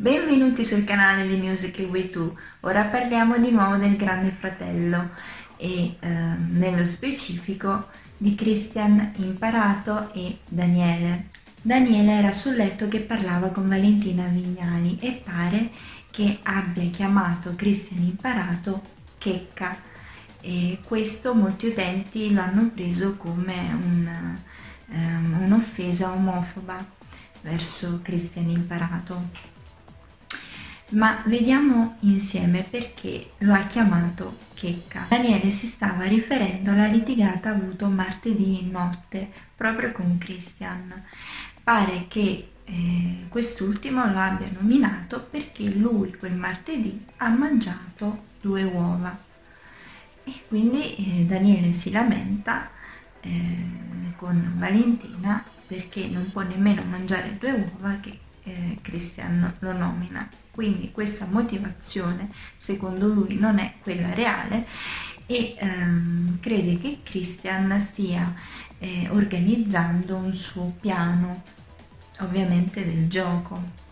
Benvenuti sul canale di Music Way 2, ora parliamo di nuovo del Grande Fratello e eh, nello specifico di Christian Imparato e Daniele. Daniele era sul letto che parlava con Valentina Vignali e pare che abbia chiamato Christian Imparato Checca. E questo molti utenti lo hanno preso come un, um, un'offesa omofoba verso Christian Imparato ma vediamo insieme perché lo ha chiamato Checca. Daniele si stava riferendo alla litigata avuto martedì notte proprio con Christian. Pare che eh, quest'ultimo lo abbia nominato perché lui quel martedì ha mangiato due uova e quindi eh, Daniele si lamenta eh, con Valentina perché non può nemmeno mangiare due uova che eh, Christian lo nomina. Quindi questa motivazione secondo lui non è quella reale e ehm, crede che Christian stia eh, organizzando un suo piano, ovviamente del gioco.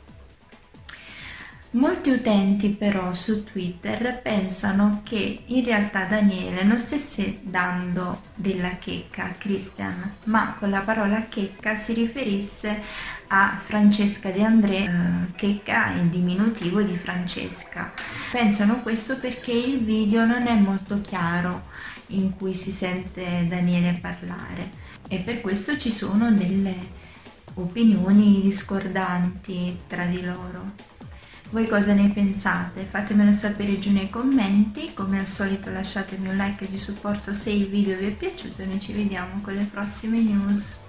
Molti utenti però su Twitter pensano che in realtà Daniele non stesse dando della checca a Christian, ma con la parola checca si riferisse a Francesca De André, eh, checca il diminutivo di Francesca. Pensano questo perché il video non è molto chiaro in cui si sente Daniele parlare e per questo ci sono delle opinioni discordanti tra di loro. Voi cosa ne pensate? Fatemelo sapere giù nei commenti, come al solito lasciatemi un like di supporto se il video vi è piaciuto e noi ci vediamo con le prossime news.